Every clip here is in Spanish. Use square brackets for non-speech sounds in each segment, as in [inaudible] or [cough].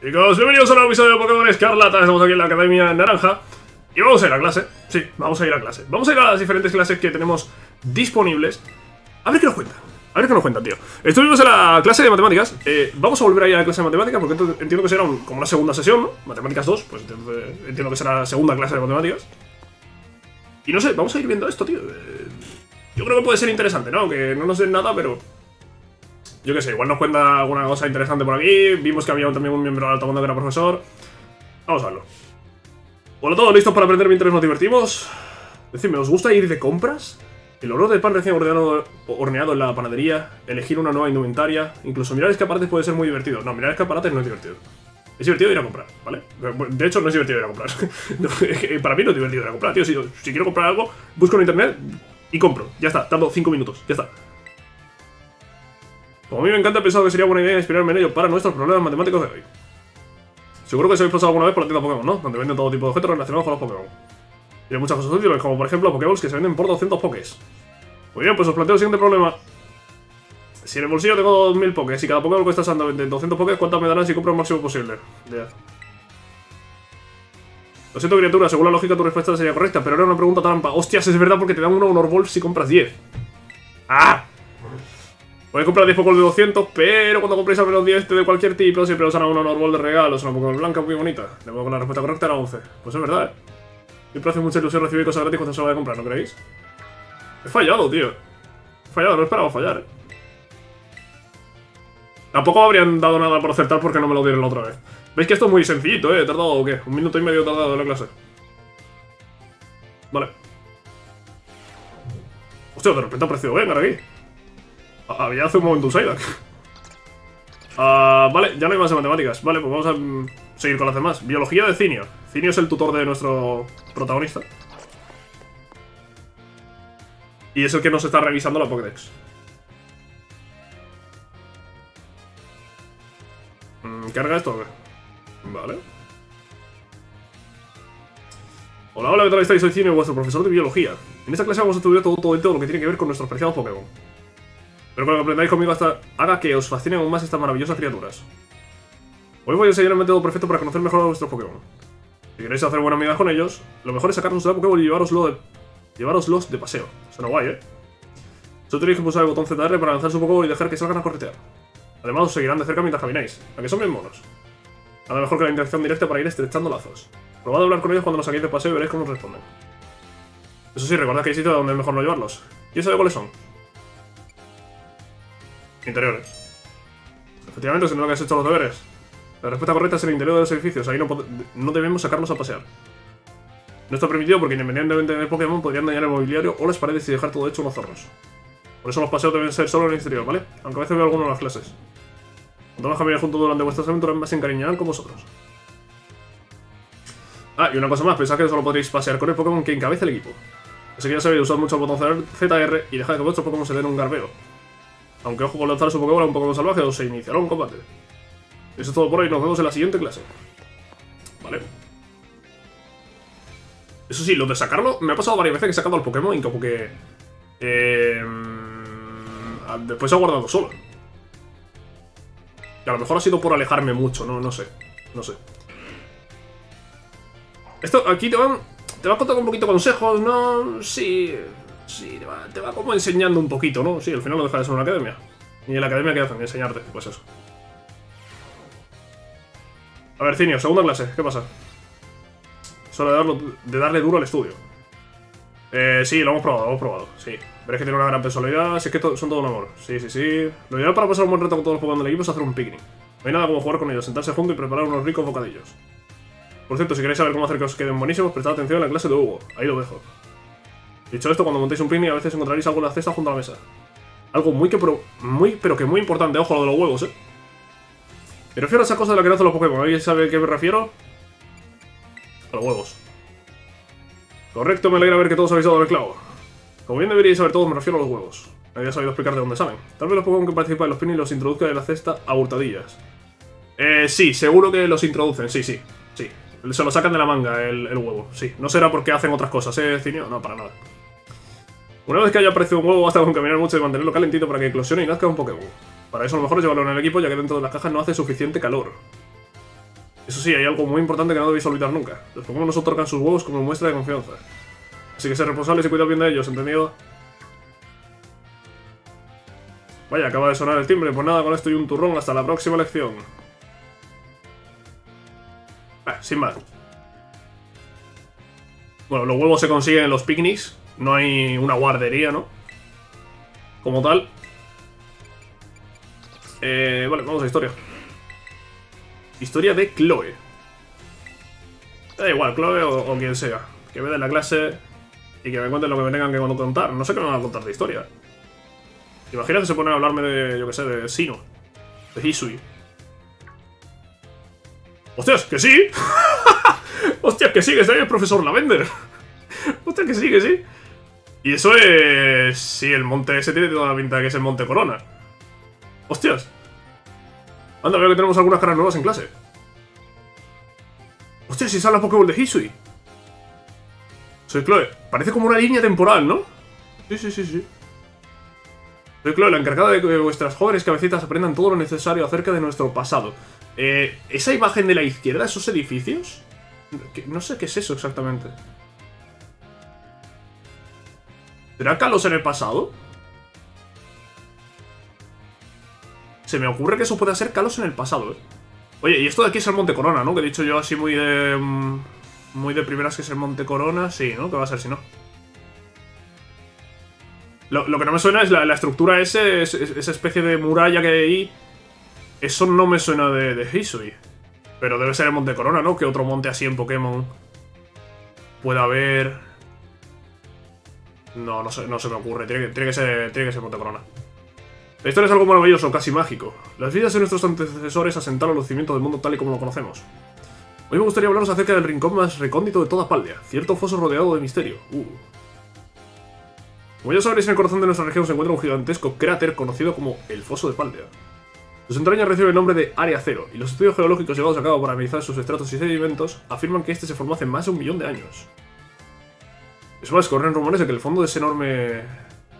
Chicos, bienvenidos a un nuevo episodio de Pokémon Escarlata. Estamos aquí en la Academia Naranja. Y vamos a ir a clase. Sí, vamos a ir a clase. Vamos a ir a las diferentes clases que tenemos disponibles. A ver qué nos cuentan. A ver qué nos cuentan, tío. Estuvimos en la clase de matemáticas. Eh, vamos a volver ahí a la clase de matemáticas porque ent- entiendo que será como una segunda sesión, ¿no? Matemáticas 2, pues entiendo, que será la segunda clase de matemáticas. Y no sé, vamos a ir viendo esto, tío. Eh, yo creo que puede ser interesante, ¿no? Que no nos den nada, pero yo qué sé, igual nos cuenta alguna cosa interesante por aquí. Vimos que había también un miembro del alto mando que era profesor. Vamos a verlo. A todos, ¿listos para aprender mientras nos divertimos? Decidme, ¿os gusta ir de compras? El olor del pan recién horneado, en la panadería, elegir una nueva indumentaria, incluso mirar escaparates puede ser muy divertido. No, mirar escaparates no es divertido. Es divertido ir a comprar, ¿vale? De hecho, no es divertido ir a comprar. [laughs] Para mí no es divertido ir a comprar, tío. Si, si quiero comprar algo, busco en internet y compro. Ya está, tardo 5 minutos, ya está. Como a mí me encanta, he pensado que sería buena idea inspirarme en ello para nuestros problemas matemáticos de hoy. Seguro que os habéis pasado alguna vez por la tienda Pokémon, ¿no? Donde venden todo tipo de objetos relacionados con los Pokémon. Y hay muchas cosas útiles, como por ejemplo Pokéballs que se venden por 200 Pokés. Muy bien, pues os planteo el siguiente problema. Si en el bolsillo tengo 2000 Pokés y cada Pokéball cuesta exactamente 200 Pokés, ¿cuántas me darán si compro el máximo posible? Ya. Lo siento, criatura, según la lógica tu respuesta sería correcta, pero era una pregunta trampa. Hostias, es verdad porque te dan uno Honor Ball si compras 10. ¡Ah! Puedes comprar 10 Pokémon de 200, pero cuando compréis al menos 10 de cualquier tipo, siempre os harán una Honor Ball de regalo. Es una Pokémon blanca muy bonita. De modo que la respuesta correcta era 11. Pues es verdad, ¿eh? Siempre hace mucha ilusión recibir cosas gratis cuando se va a comprar, ¿no creéis? He fallado, tío. He fallado, no esperaba fallar, ¿eh? Tampoco habrían dado nada por acertar porque no me lo dieron la otra vez. ¿Veis que esto es muy sencillito, eh? ¿He tardado o qué? Un minuto y medio he tardado en la clase. Vale. Hostia, de repente ha aparecido Vengar aquí. Había hace un momento un Psyduck. Ah, vale, ya no hay más de matemáticas. Vale, pues vamos a mm, seguir con las demás. Biología de Cinio. Cinio es el tutor de nuestro protagonista. Y es el que nos está revisando la Pokédex. Mm, ¿Carga esto? Vale. Hola, hola, ¿qué tal estáis? Soy Cinio, vuestro profesor de biología. En esta clase vamos a estudiar todo, todo, todo lo que tiene que ver con nuestros preciados Pokémon. Que lo que aprendáis conmigo hasta haga que os fascinen aún más estas maravillosas criaturas. Hoy voy a enseñar el método perfecto para conocer mejor a vuestros Pokémon. Si queréis hacer buenas amigas con ellos, lo mejor es sacarlos de la Pokéball y llevároslo de, llevároslos de paseo. Suena guay, ¿eh? Solo tenéis que pulsar el botón ZR para lanzar su Pokéball y dejar que salgan a corretear. Además, os seguirán de cerca mientras camináis, a que son bien monos. Nada mejor que la interacción directa para ir estrechando lazos. Probad a hablar con ellos cuando los saquéis de paseo y veréis cómo responden. Eso sí, recordad que hay sitios donde es mejor no llevarlos. ¿Quién sabe cuáles son? Interiores. Efectivamente, lo que has hecho los deberes. La respuesta correcta es el interior de los edificios, ahí no, no debemos sacarlos a pasear. No está permitido porque independientemente del Pokémon podrían dañar el mobiliario o las paredes y dejar todo hecho unos zorros. Por eso los paseos deben ser solo en el exterior, ¿vale? Aunque a veces veo algunos en las clases. Cuando más caminar juntos durante vuestras aventuras más se encariñarán con vosotros. Ah, y una cosa más, pensad que solo podréis pasear con el Pokémon que encabece el equipo. Así que ya sabéis, usad mucho el botón ZR y dejad que vuestros Pokémon se den un garbeo. Aunque ojo con lanzar su Pokémon a un Pokémon salvaje o se iniciará un combate. Eso es todo por hoy, nos vemos en la siguiente clase. Vale. Eso sí, lo de sacarlo, me ha pasado varias veces que he sacado al Pokémon y como que... eh, mm, después se ha guardado solo. Y a lo mejor ha sido por alejarme mucho, no, no sé. No sé. Esto, aquí te van... Te va contando un poquito consejos, ¿no? Sí... Sí, te va, te va como enseñando un poquito, ¿no? Sí, al final no deja de ser una academia. Y en la academia que hacen, enseñarte, pues eso. A ver, Cinio, segunda clase, ¿qué pasa? Hora de, darlo- de darle duro al estudio. Eh, sí, lo hemos probado, lo hemos probado, sí. Veréis que tiene una gran personalidad, si es que son todo un amor. Sí, sí, sí. Lo ideal para pasar un buen rato con todos los Pokémon del equipo es hacer un picnic. No hay nada como jugar con ellos, sentarse juntos y preparar unos ricos bocadillos. Por cierto, si queréis saber cómo hacer que os queden buenísimos, prestad atención en la clase de Hugo. Ahí lo dejo. Dicho esto, cuando montéis un picnic a veces encontraréis algo en la cesta junto a la mesa. Algo muy que pero, muy, pero que muy importante, ojo lo de los huevos, eh. Me refiero a esa cosa de la que nacen los Pokémon. ¿Alguien sabe a qué me refiero? A los huevos. Correcto, me alegra ver que todos habéis dado el clavo. Como bien deberíais saber todos, me refiero a los huevos. Nadie ha sabido explicar de dónde salen. Tal vez los Pokémon que participan en los picnics los introduzcan en la cesta a hurtadillas. Eh, sí, seguro que los introducen, sí, sí. Sí. Se lo sacan de la manga el, el huevo, sí. No será porque hacen otras cosas, ¿eh, Cinio? No, para nada. Una vez que haya aparecido un huevo, basta con caminar mucho y mantenerlo calentito para que eclosione y nazca un Pokémon. Para eso a lo mejor es llevarlo en el equipo, ya que dentro de las cajas no hace suficiente calor. Eso sí, hay algo muy importante que no debéis olvidar nunca. Los Pokémon nos otorgan sus huevos como muestra de confianza. Así que ser responsables y cuidad bien de ellos, ¿entendido? Vaya, acaba de sonar el timbre. Pues nada, con esto y un turrón. Hasta la próxima lección. Ah, sin más. Bueno, los huevos se consiguen en los picnics. No hay una guardería, ¿no? Como tal. Eh, vale, vamos a historia. Historia de Chloe. Da igual, Chloe o, quien sea. Que me den la clase y que me cuenten lo que me tengan que contar. No sé qué me van a contar de historia. Imagina que se ponen a hablarme de, yo que sé, de Sino. De Hisui. ¡Hostias, que sí! [laughs] ¡Hostias, que sí! Que está el profesor Lavender. [laughs] ¡Hostias, que sí, que sí! Y eso es... Sí, el monte ese tiene toda la pinta de que es el monte Corona. ¡Hostias! Anda, veo que tenemos algunas caras nuevas en clase. ¡Hostias, si sale la Pokéball de Hisui! Soy Chloe. Parece como una línea temporal, ¿no? Sí, sí, sí, sí. Soy Chloe, la encargada de que vuestras jóvenes cabecitas aprendan todo lo necesario acerca de nuestro pasado. Eh, ¿Esa imagen de la izquierda, esos edificios? No sé qué es eso exactamente. ¿Será Kalos en el pasado? Se me ocurre que eso pueda ser Kalos en el pasado, ¿eh? Oye, y esto de aquí es el Monte Corona, ¿no? Que he dicho yo así muy de... Mm, muy de primeras que es el Monte Corona. Sí, ¿no? ¿Qué va a ser si no? Lo, que no me suena es la, estructura ese, esa especie de muralla que hay ahí. Eso no me suena de, de Hisui. Pero debe ser el Monte Corona, ¿no? Que otro monte así en Pokémon pueda haber... No, no se, me ocurre. Tiene que, tiene que, ser, tiene que ser Monte Corona. La historia es algo maravilloso, casi mágico. Las vidas de nuestros antecesores asentaron los cimientos del mundo tal y como lo conocemos. Hoy me gustaría hablaros acerca del rincón más recóndito de toda Paldea, cierto foso rodeado de misterio. Uh. Como ya sabréis, en el corazón de nuestra región se encuentra un gigantesco cráter conocido como el Foso de Paldea. Sus entrañas reciben el nombre de Área Cero, y los estudios geológicos llevados a cabo para analizar sus estratos y sedimentos afirman que este se formó hace más de un millón de años. Es más, corren rumores de que el fondo de ese enorme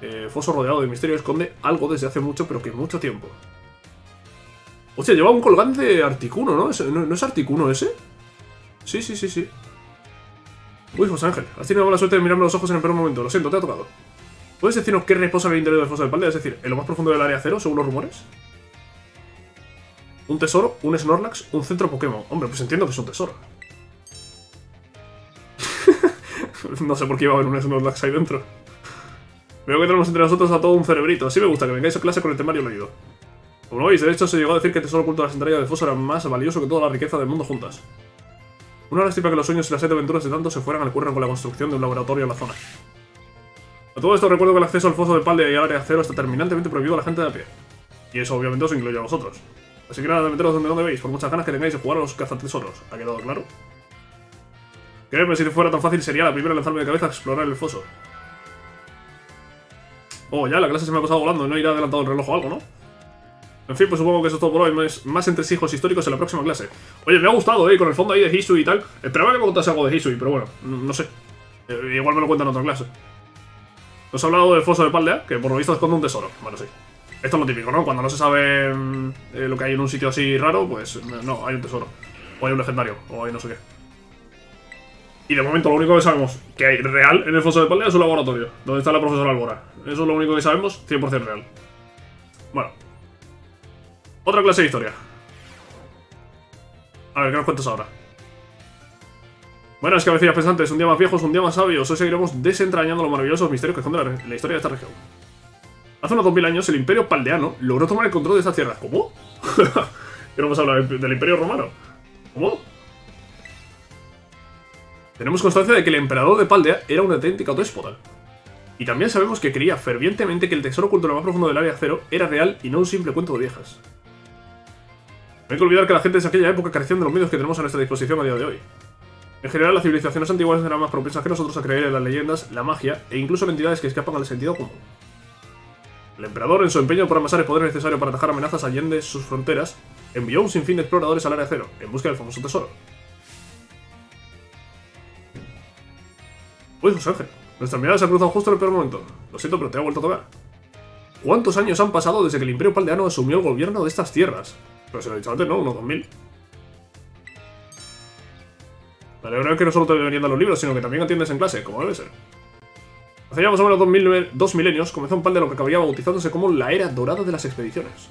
eh, foso rodeado de misterio esconde algo desde hace mucho, pero que mucho tiempo. Hostia, lleva un colgante Articuno, ¿no? ¿no? es Articuno ese? Sí, sí, sí, sí. Uy, José Ángel, has tenido la suerte de mirarme los ojos en el peor momento. Lo siento, te ha tocado. ¿Puedes decirnos qué reposa en el interior del foso de Paldea? Es decir, en lo más profundo del área cero, según los rumores. Un tesoro, un Snorlax, un centro Pokémon. Hombre, pues entiendo que es un tesoro. [laughs] no sé por qué iba a haber un Snorlax ahí dentro. Veo que tenemos entre nosotros a todo un cerebrito. Así me gusta que vengáis a clase con el temario leído. Como veis, de hecho se llegó a decir que el tesoro oculto de las entrañas del foso era más valioso que toda la riqueza del mundo juntas. Una lástima que los sueños y las siete aventuras de tanto se fueran al cuerno con la construcción de un laboratorio en la zona. A todo esto recuerdo que el acceso al foso de Paldea y al área cero está terminantemente prohibido a la gente de a pie. Y eso obviamente os incluye a vosotros. Así que nada, de meteros donde, donde veis, por muchas ganas que tengáis de jugar a los cazatesoros. ¿Ha quedado claro? Créeme, si fuera tan fácil sería la primera en lanzarme de cabeza a explorar el foso. Oh, ya, la clase se me ha pasado volando, no irá adelantado el reloj o algo, ¿no? En fin, pues supongo que eso es todo por hoy. Más, más entresijos históricos en la próxima clase. Oye, me ha gustado, ¿eh? Con el fondo ahí de Hisui y tal. Esperaba que me contase algo de Hisui, pero bueno, no, sé. Eh, igual me lo cuentan en otra clase. Nos ha hablado del foso de Paldea, que por lo visto esconde un tesoro. Bueno, sí. Esto es lo típico, ¿no? Cuando no se sabe mm, eh, lo que hay en un sitio así raro, pues no, hay un tesoro. O hay un legendario, o hay no sé qué. Y de momento lo único que sabemos que hay real en el foso de Paldea es un laboratorio, donde está la profesora Albora. Eso es lo único que sabemos, 100% real. Bueno, otra clase de historia. A ver, ¿qué nos cuentas ahora? Buenas cabecillas pensantes, un día más viejos, un día más sabios. Hoy seguiremos desentrañando los maravillosos misterios que esconde la, historia de esta región. Hace unos 2000 años, el Imperio Paldeano logró tomar el control de esta tierra. ¿Cómo? [laughs] ¿Qué no hemos hablado del Imperio Romano? ¿Cómo? Tenemos constancia de que el emperador de Paldea era una auténtica déspota. Y también sabemos que creía fervientemente que el tesoro cultural más profundo del área cero era real y no un simple cuento de viejas. No hay que olvidar que la gente de aquella época carecían de los medios que tenemos a nuestra disposición a día de hoy. En general, las civilizaciones antiguas eran más propensas que nosotros a creer en las leyendas, la magia e incluso en entidades que escapan al sentido común. El emperador, en su empeño por amasar el poder necesario para atajar amenazas allende sus fronteras, envió un sinfín de exploradores al área cero, en busca del famoso tesoro. Uy, José Ángel, nuestra mirada se ha cruzado justo en el peor momento. Lo siento, pero te ha vuelto a tocar. ¿Cuántos años han pasado desde que el Imperio Paldeano asumió el gobierno de estas tierras? Pero se lo he dicho antes, ¿no? Unos 2000. Me alegro que no solo te dar los libros, sino que también atiendes en clase, como debe ser. Hace ya más o menos dos, mil- dos milenios comenzó un pan de lo que acabaría bautizándose como la era dorada de las expediciones.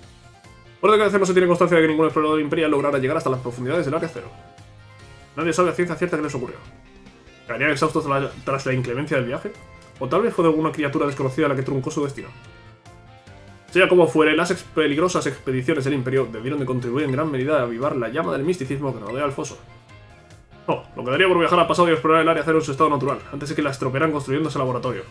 Por desgracia no se tiene constancia de que ningún explorador imperial lograra llegar hasta las profundidades del área cero. Nadie sabe a ciencia cierta qué les ocurrió. ¿Caerían exhaustos tras la- inclemencia del viaje? ¿O tal vez fue de alguna criatura desconocida la que truncó su destino? Sea como fuere, las peligrosas expediciones del Imperio debieron de contribuir en gran medida a avivar la llama del misticismo que rodea al foso. No, lo que daría por viajar al pasado y explorar el área cero en su estado natural, antes de que la estropearan construyendo ese laboratorio.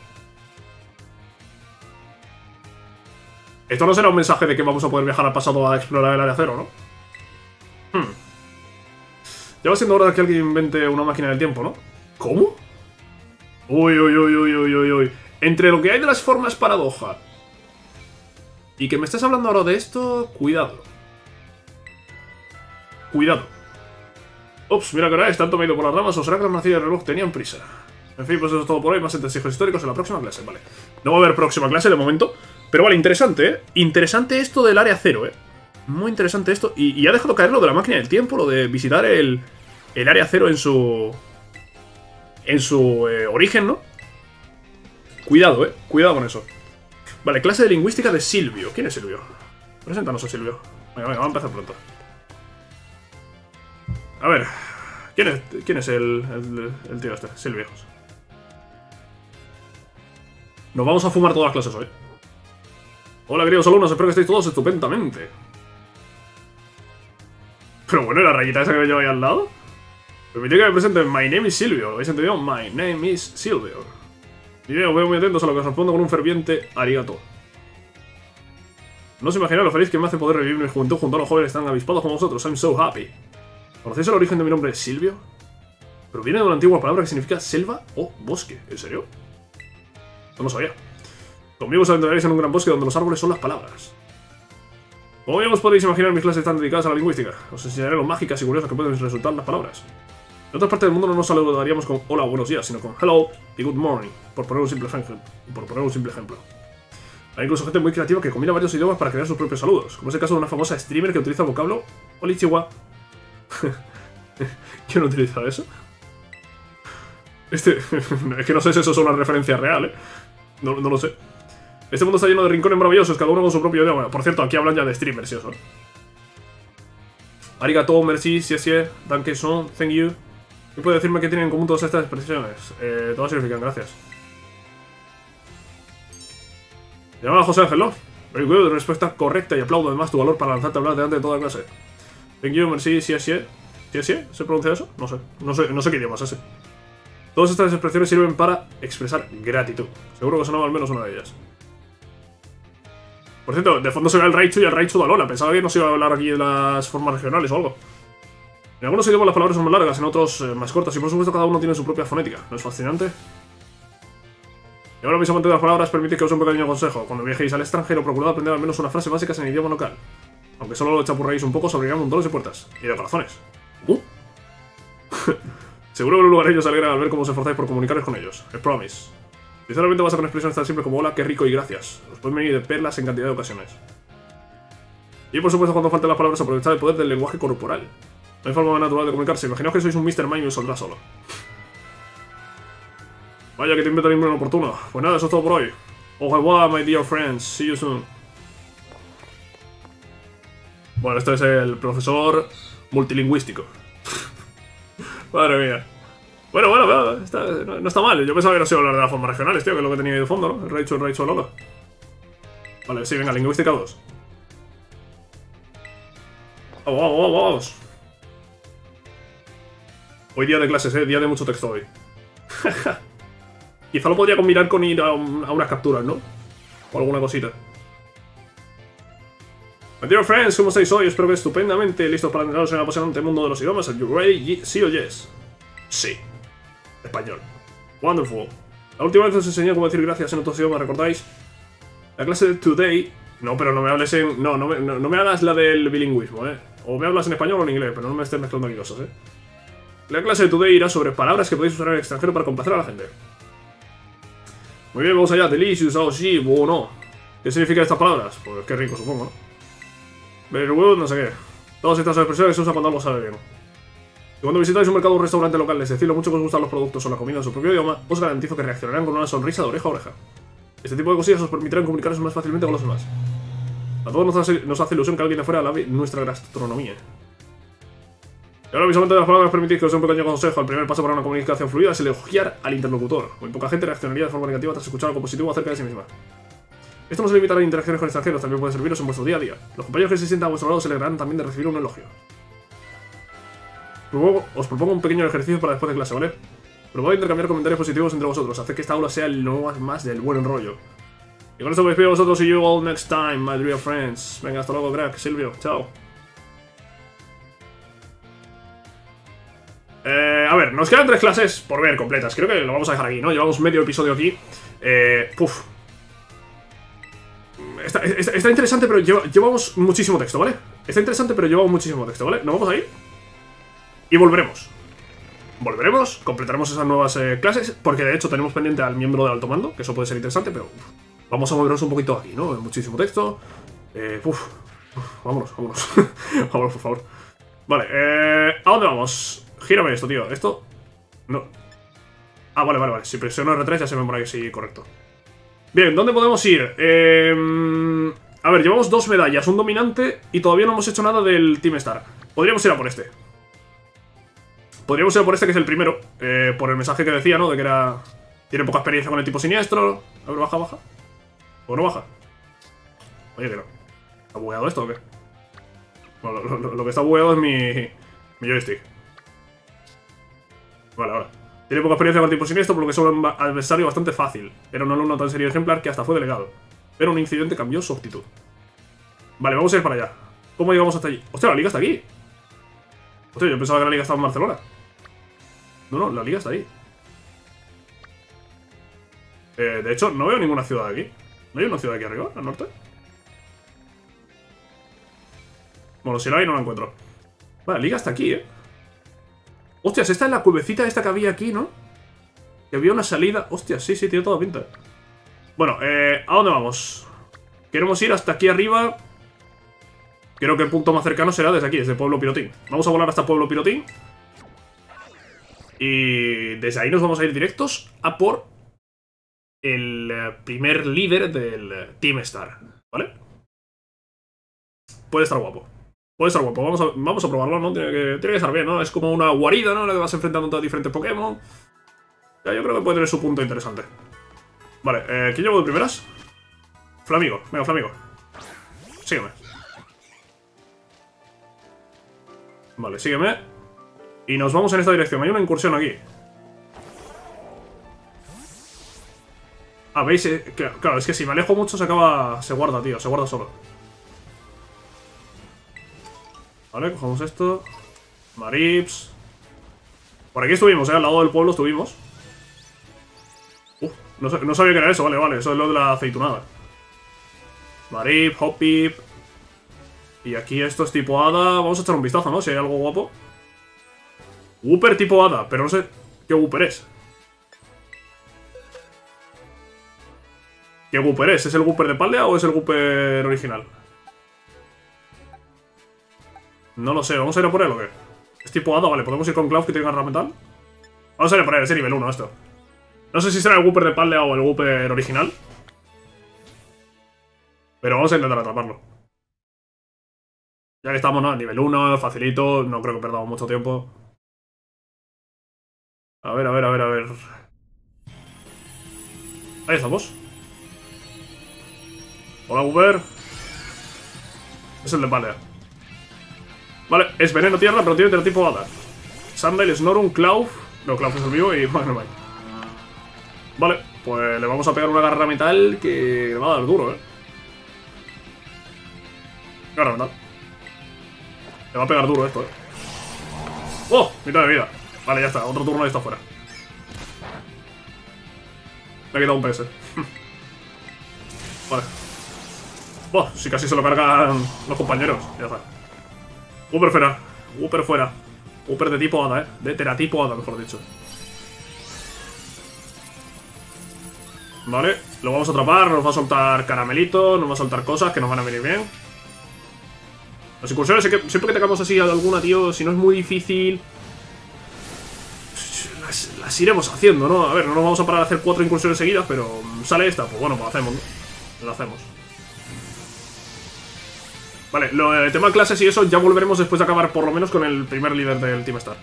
Esto no será un mensaje de que vamos a poder viajar al pasado a explorar el área cero, ¿no? Hmm. Ya va siendo hora de que alguien invente una máquina del tiempo, ¿no? ¿Cómo? Uy, uy, uy, uy, uy, uy, uy. Entre lo que hay de las formas paradoja y que me estés hablando ahora de esto, cuidado. Cuidado. Ups, mira que hora es, tanto por las ramas o será que las nacillas del reloj tenían prisa. En fin, pues eso es todo por hoy, más entresijos históricos en la próxima clase, vale. No va a haber próxima clase de momento, pero vale, interesante, ¿eh? Interesante esto del área cero, ¿eh? Muy interesante esto, y, y ha dejado caer lo de la máquina del tiempo, lo de visitar el, el área cero en su... En su eh, origen, ¿no? Cuidado, ¿eh? Cuidado con eso. Vale, clase de lingüística de Silvio. ¿Quién es Silvio? Preséntanos a Silvio. Venga, venga, vamos a empezar pronto. A ver, ¿quién es, quién es el, tío este? Silvio. Nos vamos a fumar todas las clases hoy. Hola, queridos alumnos, espero que estéis todos estupendamente. Pero bueno, ¿y la rayita esa que me lleva ahí al lado? Permitid que me presente, my name is Silvio. ¿Lo habéis entendido? My name is Silvio. Y veo muy atentos a lo que os respondo con un ferviente arigato. No os imagináis lo feliz que me hace poder revivir mi juventud junto a los jóvenes tan avispados como vosotros. I'm so happy. ¿Conocéis el origen de mi nombre, Silvio? Proviene de una antigua palabra que significa selva o bosque. ¿En serio? No lo sabía. Conmigo os adentraréis en un gran bosque donde los árboles son las palabras. Como bien os podéis imaginar, mis clases están dedicadas a la lingüística. Os enseñaré lo mágicas y curiosas que pueden resultar las palabras. En otras partes del mundo no nos saludaríamos con hola, buenos días, sino con hello y good morning, por poner un simple ejemplo. Hay incluso gente muy creativa que combina varios idiomas para crear sus propios saludos, como es el caso de una famosa streamer que utiliza el vocablo Olichiwa. [laughs] Yo no he utilizado eso. Este. [laughs] es que no sé si eso es una referencia real, eh. No, lo sé. Este mundo está lleno de rincones maravillosos, cada uno con su propio idioma. Por cierto, aquí hablan ya de streamers y eso. Arigato, merci, sí, sí, danke son, thank you. ¿Qué puede decirme qué tienen en común todas estas expresiones? Eh, todas significan gracias. Llamada José Ángel. Very good, respuesta correcta y aplaudo además tu valor para lanzarte a hablar delante de toda clase. Thank you, merci, sí, sí. ¿Sí? ¿Se pronuncia eso? No sé. No sé, no sé qué idioma es ese. Todas estas expresiones sirven para expresar gratitud. Seguro que sonaba al menos una de ellas. Por cierto, de fondo se ve el Raichu y el Raichu de Alola. Pensaba que no se iba a hablar aquí de las formas regionales o algo. En algunos idiomas las palabras son más largas, en otros eh, más cortas, y por supuesto cada uno tiene su propia fonética. ¿No es fascinante? Y ahora mis amantes de las palabras, permite que os un pequeño consejo. Cuando viajéis al extranjero, procurad aprender al menos unas frases básicas en idioma local. Aunque solo lo chapurréis un poco, os abrirán montones de puertas. Y de corazones. Uh. [laughs] Seguro que los lugareños se alegran al ver cómo os esforzáis por comunicaros con ellos. I promise. Sinceramente basta con expresiones tan simples como hola, qué rico y gracias. Os pueden venir de perlas en cantidad de ocasiones. Y por supuesto, cuando falten las palabras, aprovechad el poder del lenguaje corporal. No hay forma natural de comunicarse. Imaginaos que sois un Mr. Mime y os saldrá solo. Vaya que te inventan ninguna oportuna. Pues nada, eso es todo por hoy. Revoir, my dear friends. See you soon. Bueno, este es el profesor multilingüístico. [laughs] Madre mía. Bueno, bueno, bueno, no, está mal. Yo pensaba que no se iba a hablar de las formas regionales, tío, que es lo que tenía ahí de fondo, ¿no? El Raichu, el Raichu, Lola. Vale, sí, venga, lingüística 2. Vamos, vamos, vamos, vamos. Hoy día de clases, eh, día de mucho texto hoy. [laughs] Quizá lo podría combinar con ir a, un- a unas capturas, ¿no? O alguna cosita. My dear friends, ¿cómo estáis hoy? Espero que estupendamente listos para entraros en el apasionante mundo de los idiomas. Are you ready? ¿Sí o yes? Sí. Español. Wonderful. La última vez os enseñé cómo decir gracias en otros idiomas, ¿recordáis? La clase de today... No, pero no me hables en... No, no me, no, no me hagas la del bilingüismo, ¿eh? O me hablas en español o en inglés, pero no me estés mezclando aquí cosas, ¿eh? La clase de today irá sobre palabras que podéis usar en el extranjero para complacer a la gente. Muy bien, vamos allá. Delicious, oh sí, bueno. ¿Qué significan estas palabras? Pues qué rico, supongo, ¿no? Very no sé qué. Todas estas expresiones se usan cuando algo sabe bien. Cuando visitáis un mercado o restaurante local, les decís lo mucho que os gustan los productos o la comida en su propio idioma, os garantizo que reaccionarán con una sonrisa de oreja a oreja. Este tipo de cosillas os permitirán comunicaros más fácilmente con los demás. A todos nos hace, nos hace ilusión que alguien de fuera alabe nuestra gastronomía. Ahora visualmente de las palabras permitís que os dé un pequeño consejo. El primer paso para una comunicación fluida es elogiar al interlocutor. Muy poca gente reaccionaría de forma negativa tras escuchar algo positivo acerca de sí misma. Esto no se limita a las interacciones con extranjeros, también puede serviros en vuestro día a día. Los compañeros que se sientan a vuestro lado se alegrarán también de recibir un elogio. Luego os propongo un pequeño ejercicio para después de clase, ¿vale? Probad a intercambiar comentarios positivos entre vosotros, hacer que esta aula sea el no más del buen rollo. Y con esto me despido de vosotros y you all next time, my dear friends. Venga, hasta luego, crack. Silvio, chao. Eh, a ver, nos quedan tres clases por ver completas. Creo que lo vamos a dejar aquí, ¿no? Llevamos medio episodio aquí. Eh, puf. Está, interesante, pero lleva- llevamos muchísimo texto, ¿vale? Está interesante, pero llevamos muchísimo texto, ¿vale? Nos vamos a ir. Y volveremos. Volveremos, completaremos esas nuevas eh, clases, porque de hecho tenemos pendiente al miembro de alto mando, que eso puede ser interesante, pero vamos a movernos un poquito aquí, ¿no? Muchísimo texto. Eh, uf, vámonos, vámonos. [laughs] vámonos, por favor. Vale, eh, ¿a dónde vamos? Gírame esto, tío. Esto. No. Ah, vale, vale, vale. Si presiono R3 ya se me pone que sí, correcto. Bien, ¿dónde podemos ir? Eh, a ver, llevamos dos medallas, un dominante y todavía no hemos hecho nada del Team Star. Podríamos ir a por este. Podríamos ir a por este que es el primero, eh, por el mensaje que decía, ¿no? De que era... Tiene poca experiencia con el tipo siniestro. A ver, baja, baja. ¿O no baja? Oye, que no. ¿Está bugueado esto o qué? Bueno, lo, lo- lo que está bugueado es mi, mi joystick. Vale, vale. Tiene poca experiencia con tipo siniestro, por lo que es un adversario bastante fácil. Era un alumno tan serio ejemplar que hasta fue delegado. Pero un incidente cambió su actitud. Vale, vamos a ir para allá. ¿Cómo llegamos hasta allí? ¡Hostia, la liga está aquí! Hostia, yo pensaba que la liga estaba en Barcelona. No, no, la liga está ahí. Eh, de hecho, no veo ninguna ciudad aquí. ¿No hay una ciudad aquí arriba, al norte? Bueno, si la hay, no la encuentro. Vale, la liga está aquí, ¿eh? Hostias, esta es la cuevecita esta que había aquí, ¿no? Que había una salida. Hostias, sí, sí, tiene toda pinta. Bueno, eh, ¿a dónde vamos? Queremos ir hasta aquí arriba. Creo que el punto más cercano será desde aquí, desde Pueblo Pirotín. Vamos a volar hasta Pueblo Pirotín. Y desde ahí nos vamos a ir directos a por el eh, primer líder del eh, Team Star, ¿vale? Puede estar guapo. Puede estar guapo. Vamos a, probarlo, ¿no? Tiene que, estar bien, ¿no? Es como una guarida, ¿no? En la que vas enfrentando a diferentes Pokémon. Ya, yo creo que puede tener su punto interesante. Vale, eh, ¿quién llevo de primeras? Flamigo. Venga, Flamigo. Sígueme. Vale, sígueme. Y nos vamos en esta dirección. Hay una incursión aquí. Ah, ¿veis? Eh, Claro, es que si me alejo mucho se acaba... Se guarda, tío. Se guarda solo. Vale, cogemos esto. Marips. Por aquí estuvimos, ¿eh? Al lado del pueblo estuvimos. Uf, no, no sabía que era eso. Vale, vale. Eso es lo de la aceitunada. Marip, Hopip. Y aquí esto es tipo hada. Vamos a echar un vistazo, ¿no? Si hay algo guapo. Wooper tipo hada, pero no sé qué Wooper es. ¿Qué Wooper es? ¿Es el Wooper de Paldea o es el Wooper original? No lo sé, ¿vamos a ir a por él o qué? Es tipo hada, vale, ¿podemos ir con Cloud que tiene garra metal? Vamos a ir a por él, es nivel 1 esto. No sé si será el Wooper de Paldea o el Wooper original. Pero vamos a intentar atraparlo. Ya que estamos, ¿no? Nivel 1, facilito, no creo que perdamos mucho tiempo. A ver, a ver, a ver, a ver. Ahí estamos. Hola, Uber. Es el de Palea. Vale, es veneno tierra, pero tiene tipo hada. Sandile, Snorum, Cloud. No, Cloud es el mío y [laughs] Magnemite. Vale, pues le vamos a pegar una garra metal que le va a dar duro, eh. Garra metal. Le va a pegar duro esto, eh. ¡Oh! Mitad de vida. Vale, ya está. Otro turno y está fuera. Me ha quitado un PS. [laughs] vale. Oh, si casi se lo cargan los compañeros. Ya está. Uper fuera. Uper fuera. Uper de tipo hada, eh. De teratipo hada, mejor dicho. Vale, lo vamos a atrapar, nos va a soltar caramelito, nos va a soltar cosas que nos van a venir bien. Las incursiones, siempre que tengamos así alguna, tío, si no es muy difícil, las iremos haciendo, ¿no? A ver, no nos vamos a parar a hacer cuatro incursiones seguidas, pero sale esta, pues bueno, pues hacemos, ¿no? Lo hacemos. Vale, lo del tema clases y eso ya volveremos después de acabar por lo menos con el primer líder del Team Star.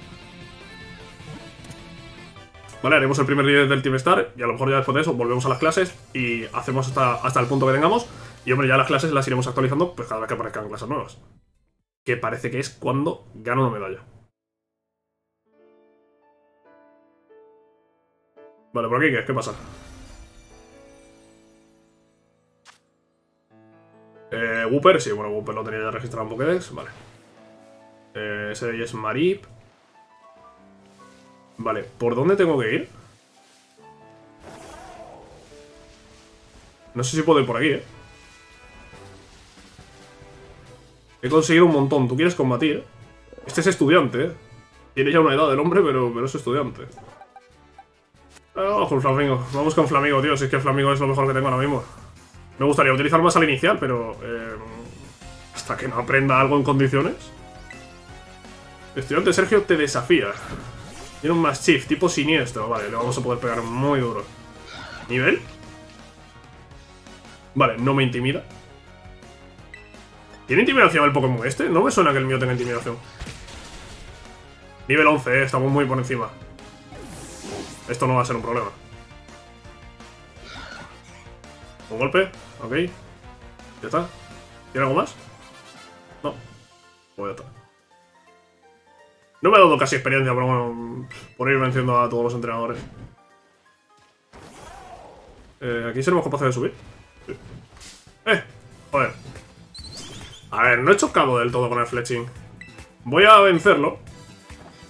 Vale, haremos el primer líder del Team Star y a lo mejor ya después de eso volvemos a las clases y hacemos hasta, hasta el punto que tengamos. Y hombre, ya las clases las iremos actualizando pues cada vez que aparezcan clases nuevas. Que parece que es cuando gano una medalla. Vale, por aquí, ¿qué, ¿Qué pasa? Eh, Wooper, sí, bueno, Wooper lo tenía ya registrado en Pokédex, vale. Eh, ese de ahí es Marip. Vale, ¿por dónde tengo que ir? No sé si puedo ir por aquí, ¿eh? He conseguido un montón. ¿Tú quieres combatir? Este es estudiante, ¿eh? Tiene ya una edad del hombre, pero, pero es estudiante. Con Flamingo. Vamos con Flamingo, tío. Si es que Flamingo es lo mejor que tengo ahora mismo. Me gustaría utilizar más al inicial, pero... Eh, hasta que no aprenda algo en condiciones. Estudiante Sergio te desafía. Tiene un Chief, tipo siniestro. Vale, le vamos a poder pegar muy duro. ¿Nivel? Vale, no me intimida. ¿Tiene intimidación el Pokémon este? No me suena que el mío tenga intimidación. Nivel 11, eh, estamos muy por encima. Esto no va a ser un problema. Un golpe, ok. Ya está. ¿Tiene algo más? No. Pues ya está. No me ha dado casi experiencia, pero bueno, por ir venciendo a todos los entrenadores. Eh, ¿Aquí seremos capaces de subir? Sí. ¡Eh! Joder. A ver, no he chocado del todo con el fletching. Voy a vencerlo.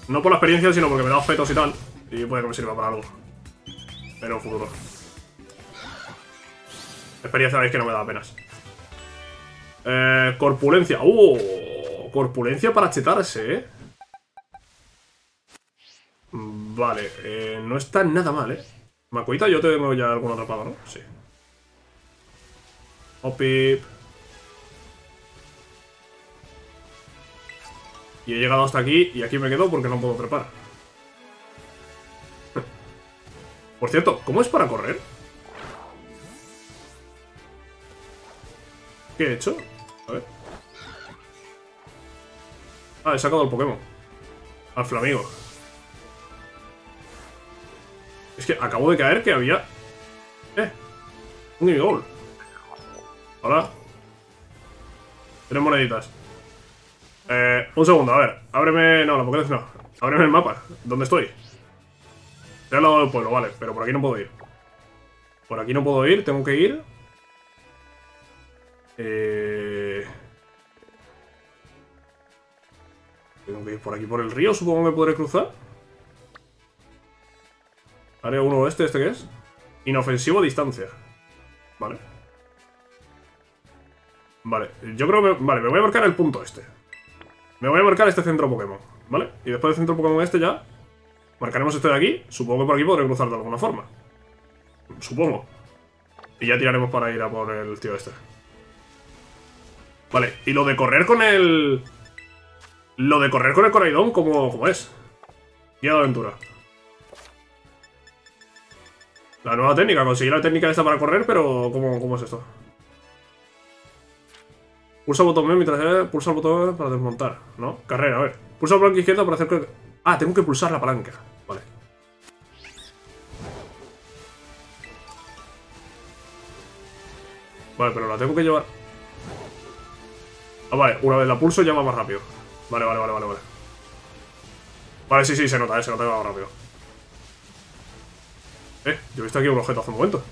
No por la experiencia, sino porque me da objetos y tal. Y puede que me sirva para algo. Pero futuro. Experiencia veis que no me da apenas. Eh, corpulencia. ¡Uh! Corpulencia para chetarse, ¿eh? Vale, eh, no está nada mal, ¿eh? Macuita, yo tengo ya alguno atrapado, ¿no? Sí. Opip. Y he llegado hasta aquí y aquí me quedo porque no puedo trepar. [laughs] Por cierto, ¿cómo es para correr? ¿Qué he hecho? A ver. Ah, he sacado el Pokémon. Al Flamigo. Es que acabo de caer que había... ¡Eh! Un Gimme Hola. Tres moneditas. Eh, un segundo, a ver. Ábreme... No, la Pokédex no. Ábreme el mapa. ¿Dónde estoy? Estoy al lado del pueblo, vale. Pero por aquí no puedo ir. Por aquí no puedo ir. Tengo que ir... Eh... Tengo que ir por aquí por el río. Supongo que podré cruzar. Área 1 oeste, ¿este qué es? Inofensivo a distancia. Vale. Vale, yo creo que... Vale, me voy a marcar el punto este. Me voy a marcar este centro Pokémon, ¿vale? Y después del centro Pokémon este ya... Marcaremos este de aquí. Supongo que por aquí podré cruzar de alguna forma. Supongo. Y ya tiraremos para ir a por el tío este. Vale, y lo de correr con el... Lo de correr con el Coraidon, ¿cómo, cómo es? Guía de aventura. La nueva técnica, conseguí la técnica esta para correr, pero ¿cómo, cómo es esto? Pulsa el botón B mientras... Eh, pulsa el botón para desmontar, ¿no? Carrera, a ver. Pulsa el blanco izquierdo para hacer que... Ah, tengo que pulsar la palanca. Vale. Vale, pero la tengo que llevar... Ah, vale, una vez la pulso ya va más rápido. Vale, vale, vale, vale, vale. Vale, sí, sí, se nota, eh, se nota que va más rápido. Eh, yo he visto aquí un objeto hace un momento.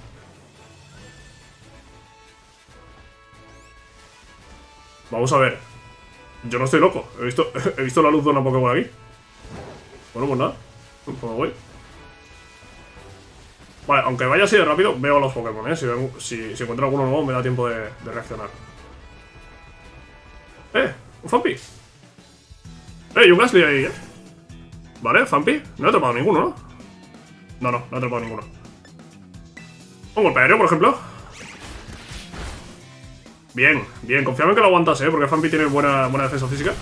Vamos a ver. Yo no estoy loco. He visto, [laughs] he visto la luz de una Pokémon aquí. Bueno, pues nada. Pues me voy. Vale, aunque vaya así de rápido, veo a los Pokémon, ¿eh? Si, si, encuentro alguno nuevo, me da tiempo de, de, reaccionar. ¡Un Fampi! ¡Eh! Un Gasly ahí, ¿eh? Vale, Fampi. No he atrapado ninguno, ¿no? No, no, no he atrapado ninguno. Un golpe aéreo, por ejemplo. Bien, bien. Confiaba en que lo aguantase, ¿eh? Porque Fampi tiene buena, buena defensa física.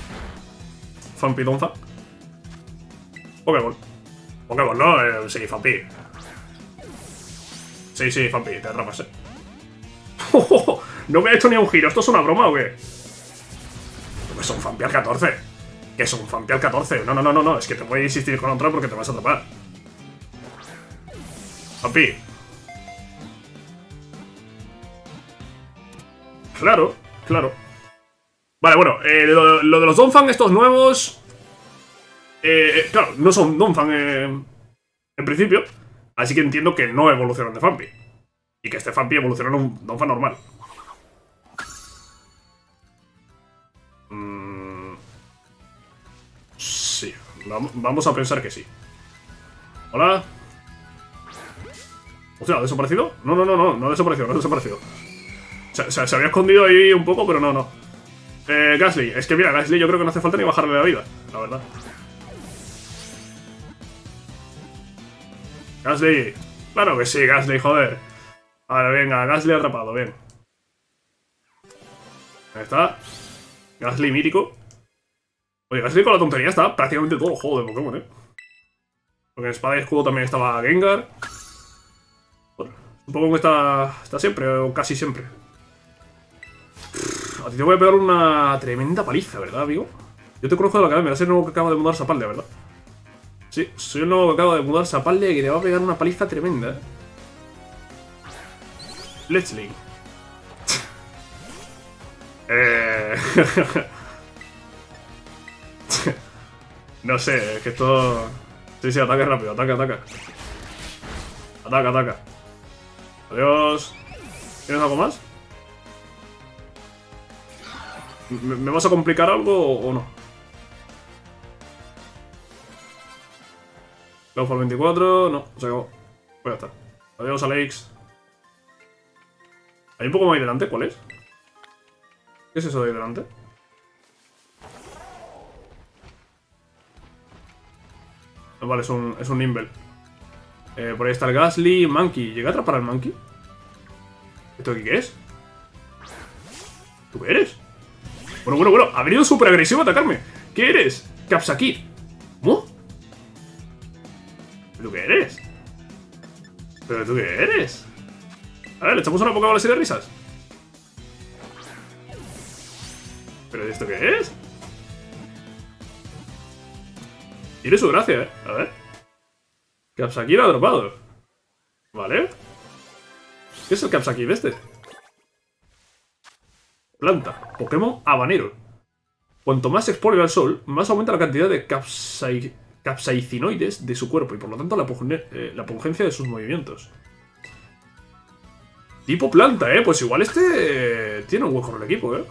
Fampi Donza. Pokéball. Pokémon, ¿no? Eh, sí, Fampi. Sí, sí, Fampi, te atrapas, eh. [laughs] no me ha hecho ni un giro. ¿Esto es una broma o qué? Es un Fampi al 14. Que es un Fampi al 14. No, no, no, no, no. Es que te voy a insistir con otra porque te vas a atrapar. Fampi. Claro, claro. Vale, bueno, eh, lo, de los Donphan, estos nuevos... Eh, eh, claro, no son Donphan en principio. Así que entiendo que no evolucionan de Fampi. Y que este Fampi evoluciona en un Donphan normal. Vamos a pensar que sí. Hola. Hostia, ¿ha desaparecido? No, no, no, no, no ha desaparecido, no ha desaparecido. Se, había escondido ahí un poco, pero no, no. Eh, Gasly. Es que mira, Gasly yo creo que no hace falta ni bajarle la vida, la verdad. Gasly. Claro que sí, Gasly, joder. Vale, venga, Gasly atrapado, bien. Ahí está. Gasly mítico. Oye, Gasly con la tontería está prácticamente todo el juego de Pokémon, ¿eh? Porque en Espada y Escudo también estaba Gengar. supongo que está, está siempre, o casi siempre. A ti te voy a pegar una tremenda paliza, ¿verdad, amigo? Yo te conozco de la academia, eres el nuevo que acaba de mudarse a ¿verdad? Sí, soy el nuevo que acaba de mudarse a Paldea y te va a pegar una paliza tremenda, ¿eh? Let's [laughs] eh... [laughs] no sé, es que esto... Sí, sí, ataque rápido, ataca, ataca. Ataca, ataca. Adiós. ¿Tienes algo más? ¿Me, vas a complicar algo o, no? Luego por 24, no, se acabó. Pues ya está. Adiós, Alex. Hay un poco más ahí delante, ¿cuál es? ¿Qué es eso de ahí delante? Vale, es un, es un Nimble. Eh, por ahí está el Gasly, Monkey. ¿Llega a atrapar al Monkey? ¿Esto aquí qué es? ¿Tú qué eres? Bueno, bueno, bueno, ha venido súper agresivo a atacarme. ¿Qué eres? Capsakir. ¿Cómo? ¿Tú qué eres? ¿Pero tú qué eres? A ver, le echamos una poca así de risas. ¿Pero esto qué es? Tiene su gracia, ¿eh? A ver. Capsakir ha dropado. Vale. ¿Qué es el Capsakir este? Planta. Pokémon habanero. Cuanto más se expone al sol, más aumenta la cantidad de capsaicinoides de su cuerpo y por lo tanto la, eh, pungencia de sus movimientos. Tipo planta, ¿eh? Pues igual este eh, tiene un hueco en el equipo, ¿eh?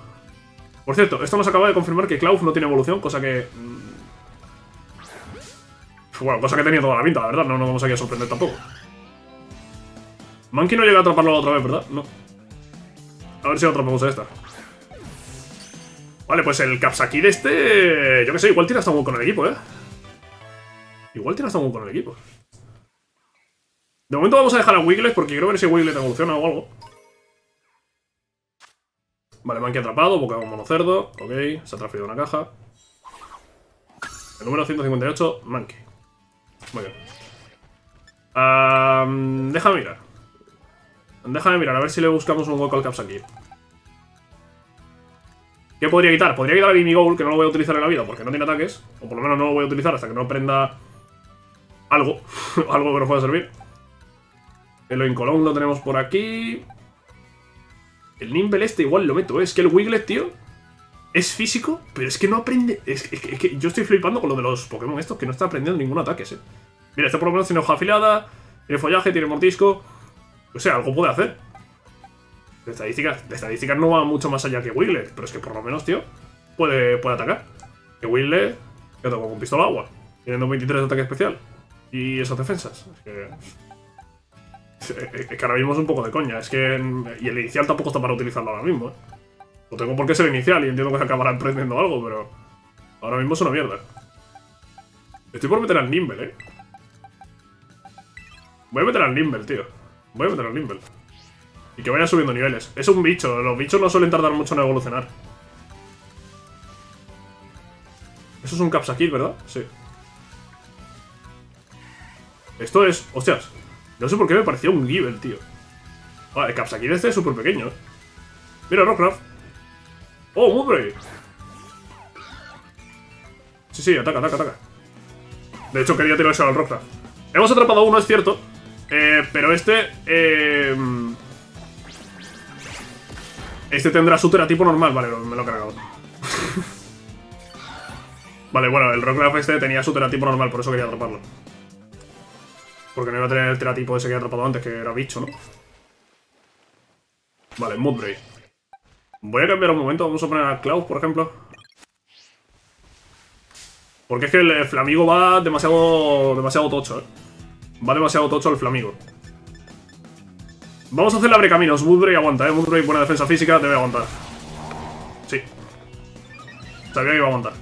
Por cierto, esto nos acaba de confirmar que Klaus no tiene evolución, cosa que... Bueno, cosa que tenía toda la pinta, la verdad. No nos vamos aquí a sorprender tampoco. Monkey no llega a atraparlo otra vez, ¿verdad? No. A ver si lo atrapamos a esta. Vale, pues el Capsakid este... Yo qué sé, igual tiene hasta un con el equipo, ¿eh? Igual tiene hasta un con el equipo. De momento vamos a dejar a Wiggles porque quiero ver si Wiggles evoluciona o algo. Vale, Monkey atrapado, Pokémon monocerdo. Ok, se ha transferido una caja. El número 158, Monkey. Muy bien. déjame mirar. Déjame mirar, a ver si le buscamos un hueco al Capsakid. ¿Qué podría quitar? Podría quitar a Bimigol, que no lo voy a utilizar en la vida porque no tiene ataques. O por lo menos no lo voy a utilizar hasta que no aprenda algo. [laughs] algo que nos pueda servir. El Oincolón lo tenemos por aquí. El Nimble este igual lo meto. ¿eh? Es que el Wiglet, tío, es físico, pero es que no aprende... Es que, yo estoy flipando con lo de los Pokémon estos, que no está aprendiendo ningún ataque, ¿eh? Mira, este por lo menos tiene hoja afilada, tiene follaje, tiene mortisco... O sea, algo puede hacer. De estadísticas, de estadísticas no va mucho más allá que Wiglet, pero es que por lo menos, tío, puede, puede atacar. Que Wiglet, que toca con pistola agua, teniendo 23 de ataque especial. Y esas defensas. Es que... Es que ahora mismo es un poco de coña. Es que... Y el inicial tampoco está para utilizarlo ahora mismo, ¿eh? No tengo por qué ser inicial y entiendo que se acabará emprendiendo algo, pero... Ahora mismo es una mierda. Estoy por meter al Nimble, ¿eh? Voy a meter al Nimble, tío. Voy a meter al Nimble. Y que vaya subiendo niveles. Es un bicho, los bichos no suelen tardar mucho en evolucionar. Eso es un Capsakir, ¿verdad? Sí. Esto es... Hostias. No sé por qué me parecía un Givel, tío. Vale, el Capsakid este es súper pequeño. Mira, Rockcraft. ¡Oh, Mudbray! Sí, sí, ataca, ataca, ataca. De hecho, quería tirarse al Rockcraft. Hemos atrapado uno, es cierto. Eh, pero este... Eh, este tendrá su tipo normal. Vale, me lo he cargado. [laughs] vale, bueno, el Rockcraft este tenía su tipo normal, por eso quería atraparlo. Porque no iba a tener el teratipo ese que había atrapado antes, que era bicho, ¿no? Vale, Mudbray. Voy a cambiar un momento, vamos a poner a Cloud, por ejemplo. Porque es que el Flamigo va demasiado, demasiado tocho, ¿eh? Va demasiado tocho el Flamigo. Vamos a hacer la caminos. Woodbury aguanta, ¿eh? Woodbury buena defensa física, debe aguantar. Sí. Sabía que iba a aguantar.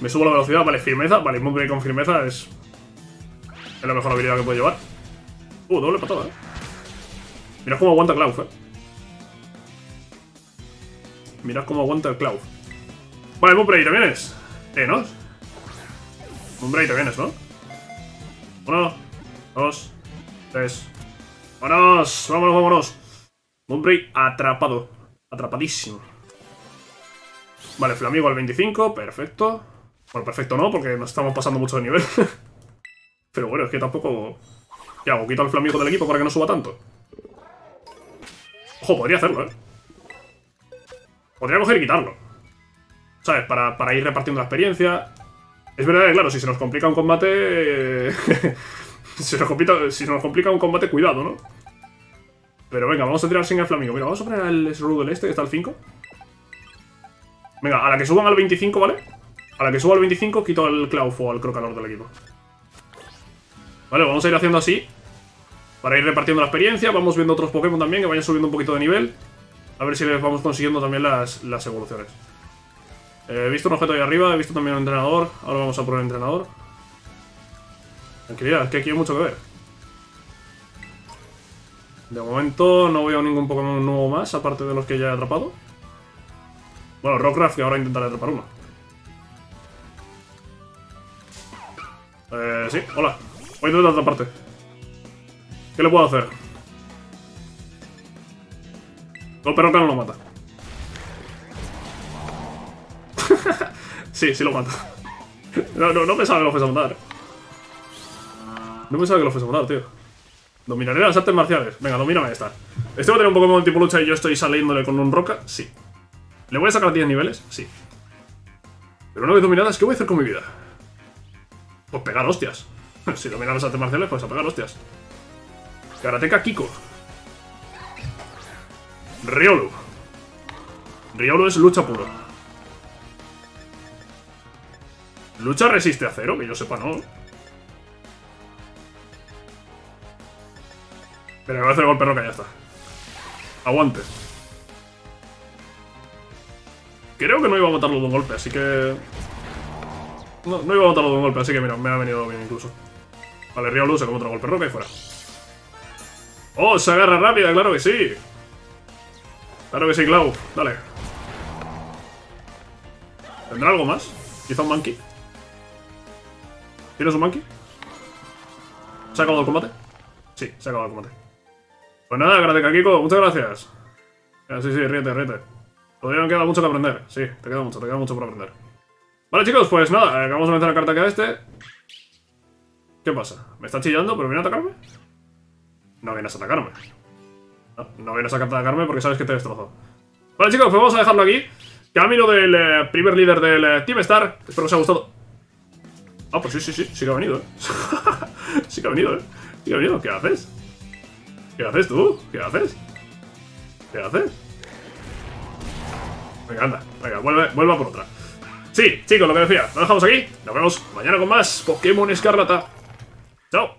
Me subo la velocidad, vale, firmeza. Vale, Woodbury con firmeza es... Es la mejor habilidad que puede llevar. Uh, doble patada, ¿eh? Mirad cómo aguanta Cloud, ¿eh? Mirad cómo aguanta el Cloud. Vale, Woodbury, ¿te vienes? Eh, ¿no? Woodbury, te vienes, ¿no? Uno, dos, tres... ¡Vámonos! ¡Vámonos, vámonos! Moonbray atrapado. Atrapadísimo. Vale, Flamigo al 25, perfecto. Bueno, perfecto no, porque nos estamos pasando mucho de nivel. [laughs] Pero bueno, es que tampoco... ¿Qué hago? ¿Quito al Flamigo del equipo para que no suba tanto? Ojo, podría hacerlo, ¿eh? Podría coger y quitarlo. ¿Sabes? Para, para ir repartiendo la experiencia. Es verdad que, claro, si se nos complica un combate... [laughs] si, nos complica, si nos complica un combate, cuidado, ¿no? Pero venga, vamos a tirar sin el flamingo. Mira, vamos a poner al Srudel este, que está al 5. Venga, a la que suban al 25, ¿vale? A la que suba al 25, quito el Clauf o al Crocalor del equipo. Vale, vamos a ir haciendo así. Para ir repartiendo la experiencia. Vamos viendo otros Pokémon también que vayan subiendo un poquito de nivel. A ver si les vamos consiguiendo también las, las evoluciones. Eh, he visto un objeto ahí arriba, he visto también un entrenador. Ahora vamos a por el entrenador. Tranquilidad, es que aquí hay mucho que ver. De momento no veo ningún Pokémon nuevo más, aparte de los que ya he atrapado. Bueno, Rockcraft, que ahora intentaré atrapar uno. Eh, sí, hola. Voy a intentar atraparte. ¿Qué le puedo hacer? Golpe roca no lo mata. sí, sí lo mata. No, no, no pensaba que lo fuese a matar. No pensaba que lo fuese a matar, tío. Dominaré las artes marciales. Venga, domíname esta. ¿Este va a tener un Pokémon tipo lucha y yo estoy saliéndole con un roca? Sí. ¿Le voy a sacar 10 niveles? Sí. Pero una vez dominadas, ¿qué voy a hacer con mi vida? Pues pegar hostias. [laughs] si dominas las artes marciales, pues a pegar hostias. Karateka Kiko. Riolu. Riolu es lucha puro. Lucha resiste a cero, que yo sepa, no. Pero me voy a hacer golpe roca ya está. Aguante. Creo que no iba a matarlo de un golpe, así que... No, no iba a matarlo de un golpe, así que mira, me ha venido bien incluso. Vale, Riolu se come otro golpe roca y fuera. ¡Oh, se agarra rápida! ¡Claro que sí! Claro que sí, Clau. Dale. ¿Tendrá algo más? Quizá un monkey. ¿Tienes un monkey? ¿Se ha acabado el combate? Sí, se ha acabado el combate. Pues nada, Karateka Kiko, muchas gracias. sí, sí, ríete, ríete. Todavía me queda mucho que aprender. Sí, te queda mucho, te queda mucho por aprender. Vale, chicos, pues nada, acabamos de meter la carta que a este. ¿Qué pasa? ¿Me está chillando, pero viene a atacarme? No vienes a atacarme. No, vienes a atacarme porque sabes que te destrozo. Vale, chicos, pues vamos a dejarlo aquí. Camino del eh, primer líder del eh, Team Star. Espero que os haya gustado. Ah, pues sí, sí, sí, sí que ha venido, eh. [laughs] sí que ha venido, eh. Sí que ha venido. ¿Qué haces? ¿Qué haces tú? ¿Qué haces? ¿Qué haces? Venga, anda. Venga, vuelve, vuelva por otra. Sí, chicos, lo que decía. Lo dejamos aquí. Nos vemos mañana con más Pokémon Escarlata. Chao.